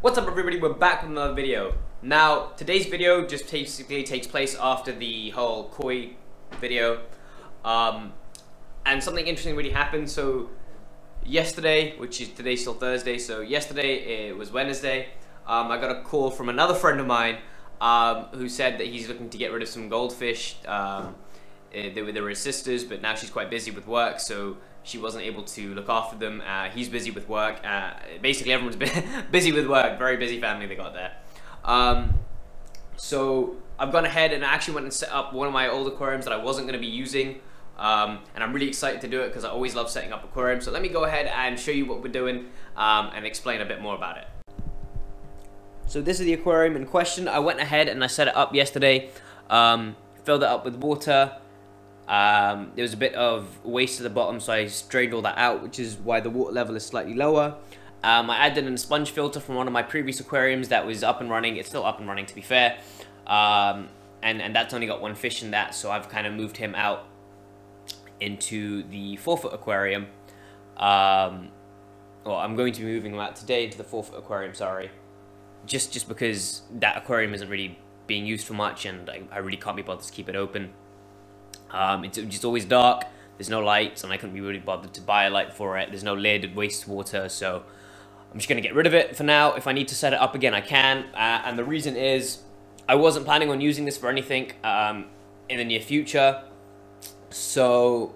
What's up everybody, we're back with another video. Now, today's video just basically takes place after the whole koi video. Um, and something interesting really happened, so yesterday, which is today still Thursday, so yesterday it was Wednesday, um, I got a call from another friend of mine um, who said that he's looking to get rid of some goldfish. Eh, they, were, they were his sisters, but now she's quite busy with work, so she wasn't able to look after them. Uh, he's busy with work. Uh, basically, everyone's busy with work. Very busy family they got there. Um, so I've gone ahead and I actually went and set up one of my old aquariums that I wasn't going to be using. Um, and I'm really excited to do it because I always love setting up aquariums. So let me go ahead and show you what we're doing um, and explain a bit more about it. So this is the aquarium in question. I went ahead and I set it up yesterday. Um, filled it up with water. Um, there was a bit of waste at the bottom, so I drained all that out, which is why the water level is slightly lower. Um, I added in a sponge filter from one of my previous aquariums that was up and running. It's still up and running, to be fair. Um, and, and that's only got one fish in that, so I've kind of moved him out into the four-foot aquarium. Um, well, I'm going to be moving him out today into the four-foot aquarium, sorry. Just, just because that aquarium isn't really being used for much, and I, I really can't be bothered to keep it open. Um, it's just always dark. There's no lights, and I couldn't be really bothered to buy a light for it. There's no lid, wastewater, so I'm just going to get rid of it for now. If I need to set it up again, I can. Uh, and the reason is I wasn't planning on using this for anything um, in the near future. So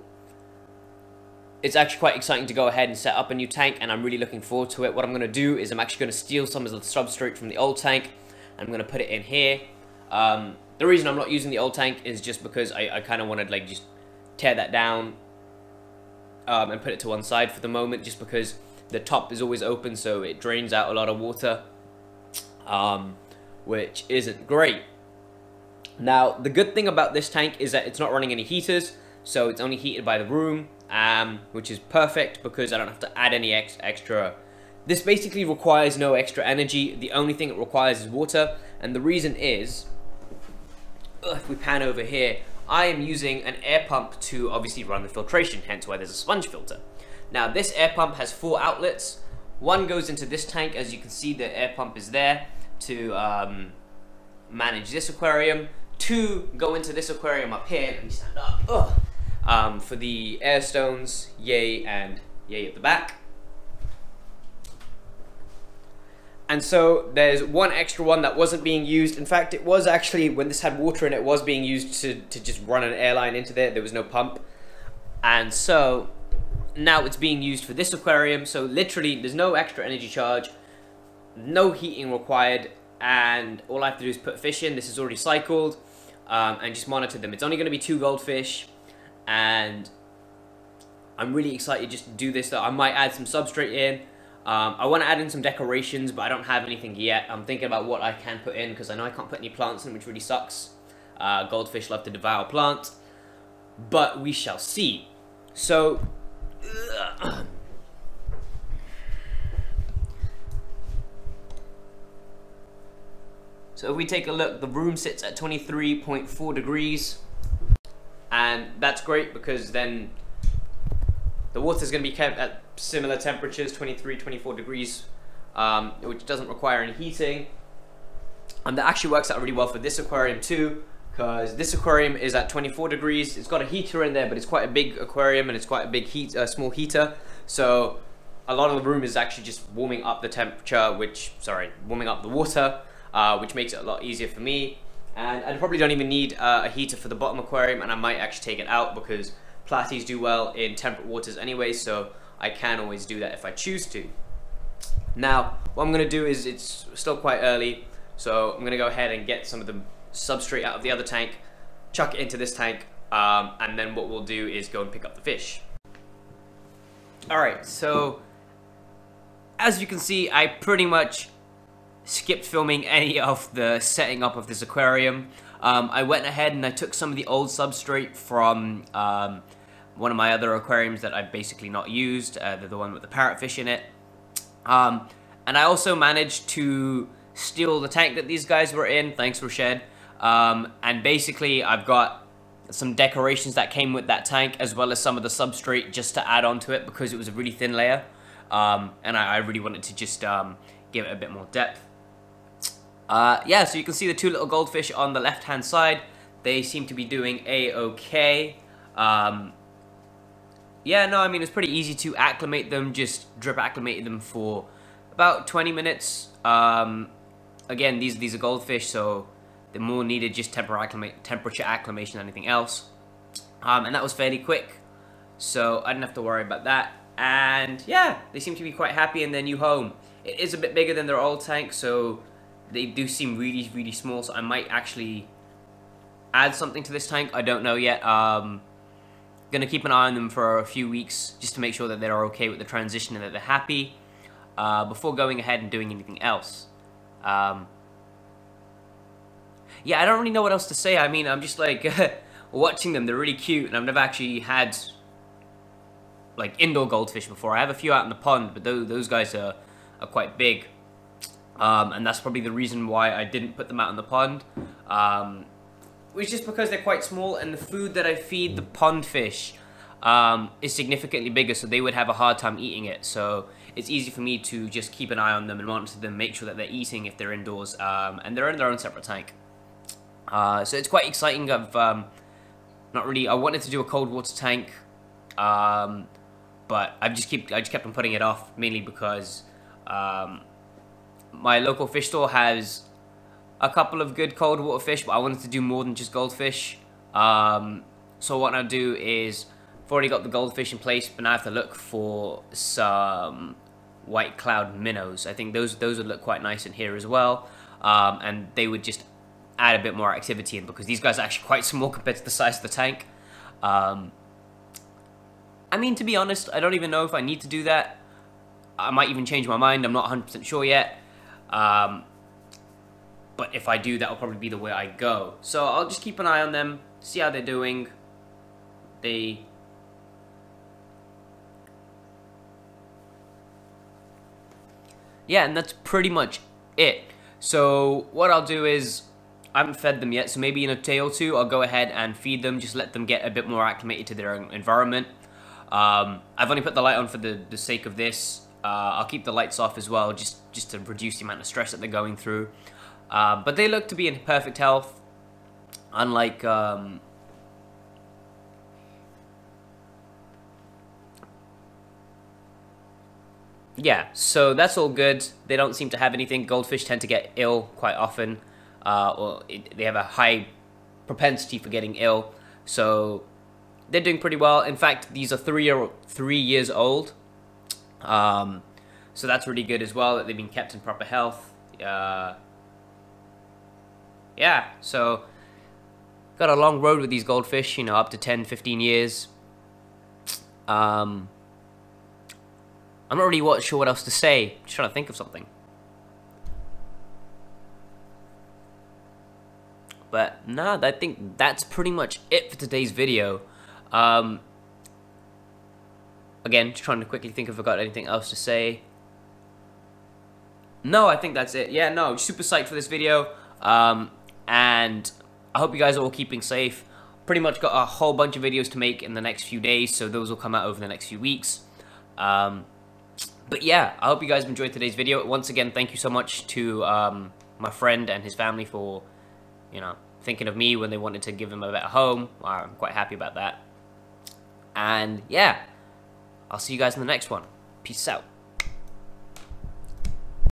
it's actually quite exciting to go ahead and set up a new tank, and I'm really looking forward to it. What I'm going to do is I'm actually going to steal some of the substrate from the old tank. And I'm going to put it in here. Um, the reason I'm not using the old tank is just because I, I kind of wanted like just tear that down um, and put it to one side for the moment just because the top is always open so it drains out a lot of water um, which isn't great. Now the good thing about this tank is that it's not running any heaters so it's only heated by the room um, which is perfect because I don't have to add any ex extra this basically requires no extra energy. The only thing it requires is water. And the reason is if we pan over here, I am using an air pump to obviously run the filtration, hence why there's a sponge filter. Now this air pump has four outlets. One goes into this tank, as you can see the air pump is there to um, manage this aquarium. Two go into this aquarium up here, let me stand up. Um, for the air stones, yay and yay at the back. And so there's one extra one that wasn't being used. In fact, it was actually, when this had water in it, was being used to, to just run an airline into there. There was no pump. And so now it's being used for this aquarium. So literally, there's no extra energy charge, no heating required. And all I have to do is put fish in. This is already cycled. Um, and just monitor them. It's only going to be two goldfish. And I'm really excited just to do this. Though I might add some substrate in. Um, I want to add in some decorations, but I don't have anything yet. I'm thinking about what I can put in, because I know I can't put any plants in, which really sucks. Uh, goldfish love to devour plants. But we shall see. So... So if we take a look, the room sits at 23.4 degrees. And that's great because then the water is going to be kept at similar temperatures, 23, 24 degrees, um, which doesn't require any heating. And that actually works out really well for this aquarium too, because this aquarium is at 24 degrees. It's got a heater in there, but it's quite a big aquarium and it's quite a big heat, uh, small heater. So a lot of the room is actually just warming up the temperature, which, sorry, warming up the water, uh, which makes it a lot easier for me. And I probably don't even need uh, a heater for the bottom aquarium, and I might actually take it out because platies do well in temperate waters anyway, so I can always do that if I choose to. Now, what I'm going to do is, it's still quite early, so I'm going to go ahead and get some of the substrate out of the other tank, chuck it into this tank, um, and then what we'll do is go and pick up the fish. Alright, so as you can see, I pretty much skipped filming any of the setting up of this aquarium. Um, I went ahead and I took some of the old substrate from um, one of my other aquariums that I've basically not used. Uh, they're the one with the parrotfish in it. Um, and I also managed to steal the tank that these guys were in. Thanks, Roshed. Um, and basically, I've got some decorations that came with that tank, as well as some of the substrate just to add on to it because it was a really thin layer. Um, and I, I, really wanted to just um, give it a bit more depth. Uh, yeah, so you can see the two little goldfish on the left-hand side. They seem to be doing a-okay. Um, yeah, no, I mean, it's pretty easy to acclimate them. Just drip acclimate them for about 20 minutes. Um, again, these these are goldfish, so the more needed just temperature, acclimate, temperature acclimation than anything else. Um, and that was fairly quick, so I didn't have to worry about that. And yeah, they seem to be quite happy in their new home. It is a bit bigger than their old tank, so they do seem really, really small, so I might actually add something to this tank. I don't know yet. Um, gonna keep an eye on them for a few weeks just to make sure that they're okay with the transition and that they're happy uh, before going ahead and doing anything else. Um, yeah, I don't really know what else to say. I mean, I'm just like watching them. They're really cute, and I've never actually had like indoor goldfish before. I have a few out in the pond, but those, those guys are, are quite big. Um, and that's probably the reason why I didn't put them out in the pond. Um, which is because they're quite small, and the food that I feed the pond fish um, is significantly bigger, so they would have a hard time eating it. So it's easy for me to just keep an eye on them and monitor them, make sure that they're eating if they're indoors, um, and they're in their own separate tank. Uh, so it's quite exciting. I've um, not really. I wanted to do a cold water tank, um, but I've just keep I just kept on putting it off mainly because um, my local fish store has a couple of good cold water fish, but I wanted to do more than just goldfish. Um, so what I'll do is I've already got the goldfish in place, but now I have to look for some white cloud minnows. I think those those would look quite nice in here as well, um, and they would just add a bit more activity in because these guys are actually quite small compared to the size of the tank. Um, I mean, to be honest, I don't even know if I need to do that. I might even change my mind. I'm not 100% sure yet. Um, but if I do, that'll probably be the way I go. So I'll just keep an eye on them, see how they're doing. They yeah, and that's pretty much it. So what I'll do is, I haven't fed them yet, so maybe in a day or two, I'll go ahead and feed them, just let them get a bit more acclimated to their environment. Um, I've only put the light on for the, the sake of this. Uh, I'll keep the lights off as well, just, just to reduce the amount of stress that they're going through. Uh, but they look to be in perfect health, unlike um, yeah, so that's all good. They don't seem to have anything. Goldfish tend to get ill quite often, uh, or it, they have a high propensity for getting ill. So they're doing pretty well. In fact, these are three year three years old, um, so that's really good as well. That they've been kept in proper health. Uh, yeah, so got a long road with these goldfish. You know, up to 10, 15 years. Um, I'm not really sure what else to say. Just trying to think of something. But nah, I think that's pretty much it for today's video. Um, again, just trying to quickly think if I got anything else to say. No, I think that's it. Yeah, no, super psyched for this video. Um, and I hope you guys are all keeping safe. Pretty much got a whole bunch of videos to make in the next few days, so those will come out over the next few weeks. Um, but yeah, I hope you guys enjoyed today's video. Once again, thank you so much to um, my friend and his family for, you know, thinking of me when they wanted to give him a better home. I'm quite happy about that. And yeah, I'll see you guys in the next one. Peace out.